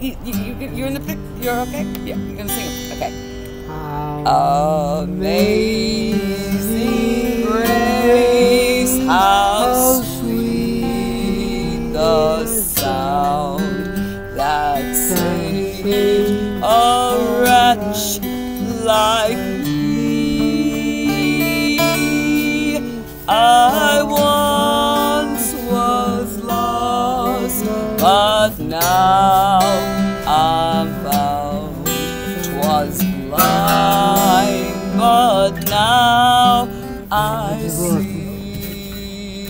You, you, you, you're in the pic. You're okay. Yeah, you're gonna sing it. Okay. How Amazing grace, how sweet the sound that saved a wretch like me. I once was lost, but now blind, but now I see.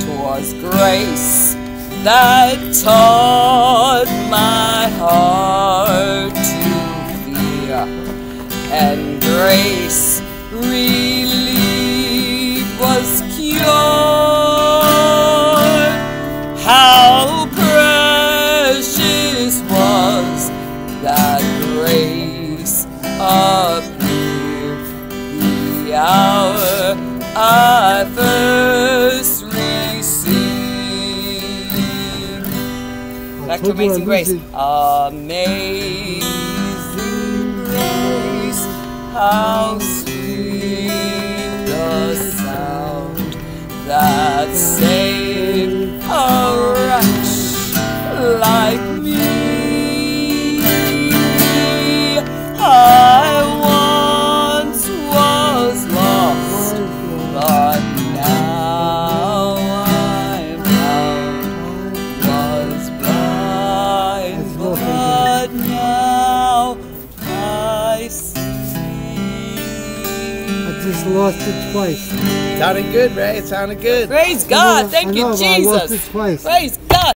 'Twas grace that taught my heart to fear, and grace relief was cured. That grace appeared the hour I first received. Back to Amazing Grace. Amazing Grace, how sweet the sound that saved just lost it twice. Sounded good, Ray. It sounded good. Praise God. know, Thank I you, know, but I lost Jesus. it twice. Praise God.